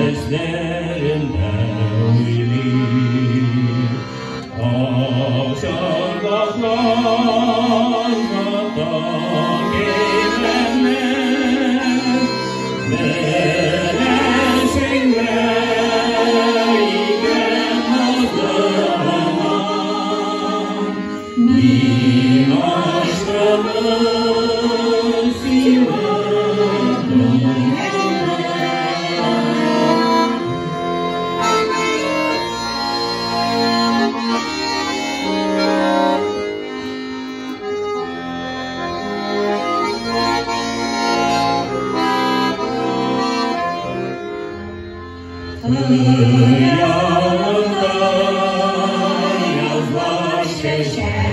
Yes, there and now we live. Oh, son of God, God, give and man. Let us sing Be my struggle. Rüyamda yazlar şeşer